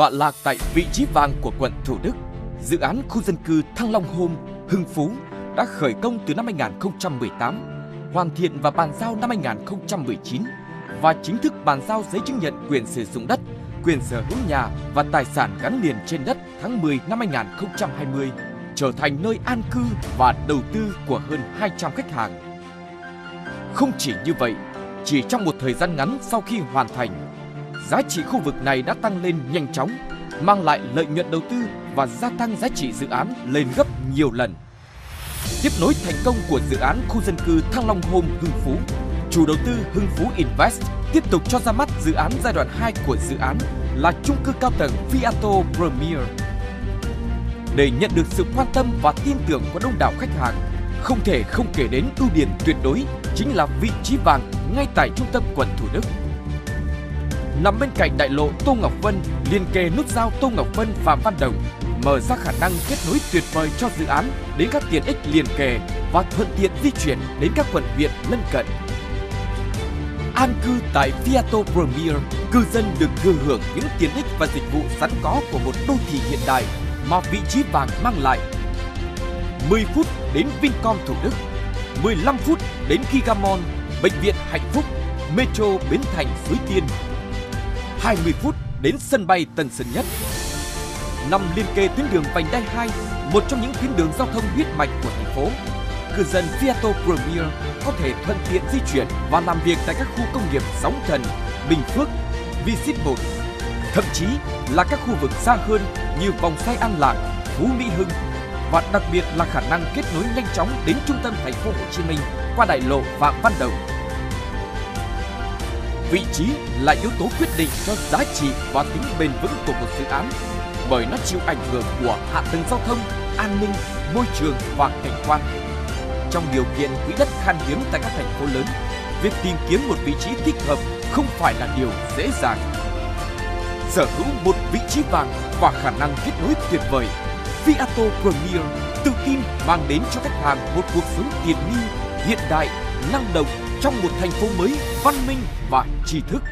Tọa lạc tại vị trí vàng của quận Thủ Đức, dự án khu dân cư Thăng Long Home, Hưng Phú đã khởi công từ năm 2018, hoàn thiện và bàn giao năm 2019 và chính thức bàn giao giấy chứng nhận quyền sử dụng đất, quyền sở hữu nhà và tài sản gắn liền trên đất tháng 10 năm 2020, trở thành nơi an cư và đầu tư của hơn 200 khách hàng. Không chỉ như vậy, chỉ trong một thời gian ngắn sau khi hoàn thành, giá trị khu vực này đã tăng lên nhanh chóng, mang lại lợi nhuận đầu tư và gia tăng giá trị dự án lên gấp nhiều lần. Tiếp nối thành công của dự án khu dân cư Thăng Long Home Hưng Phú, chủ đầu tư Hưng Phú Invest tiếp tục cho ra mắt dự án giai đoạn 2 của dự án là chung cư cao tầng Viato Premier. Để nhận được sự quan tâm và tin tưởng của đông đảo khách hàng, không thể không kể đến ưu điểm tuyệt đối chính là vị trí vàng ngay tại trung tâm quận Thủ Đức. Nằm bên cạnh đại lộ Tô Ngọc Vân, liền kề nút giao Tô Ngọc Vân và Văn Đồng, mở ra khả năng kết nối tuyệt vời cho dự án đến các tiện ích liền kề và thuận tiện di chuyển đến các quận huyện lân cận. An cư tại Fiato Premier, cư dân được thừa hưởng những tiện ích và dịch vụ sẵn có của một đô thị hiện đại mà vị trí vàng mang lại. 10 phút đến Vincom Thủ Đức, 15 phút đến Gigamon, Bệnh viện Hạnh Phúc, Metro Bến Thành Suối Tiên, 20 phút đến sân bay Tân Sơn Nhất. Nằm liên kề tuyến đường vành đai 2, một trong những tuyến đường giao thông huyết mạch của thành phố. Cư dân Fiato Premier có thể thuận tiện di chuyển và làm việc tại các khu công nghiệp Sóng Thần, Bình Phước, Visit 1, thậm chí là các khu vực xa hơn như vòng xoay An Lạc, Phú Mỹ Hưng và đặc biệt là khả năng kết nối nhanh chóng đến trung tâm thành phố Hồ Chí Minh qua đại lộ Phạm Văn Đồng. Vị trí là yếu tố quyết định cho giá trị và tính bền vững của một dự án bởi nó chịu ảnh hưởng của hạ tầng giao thông, an ninh, môi trường và cảnh quan. Trong điều kiện quỹ đất khan hiếm tại các thành phố lớn, việc tìm kiếm một vị trí thích hợp không phải là điều dễ dàng. Sở hữu một vị trí vàng và khả năng kết nối tuyệt vời, Viato Premier tự tin mang đến cho khách hàng một cuộc sống tiện nghi, hiện đại, năng động trong một thành phố mới văn minh và tri thức.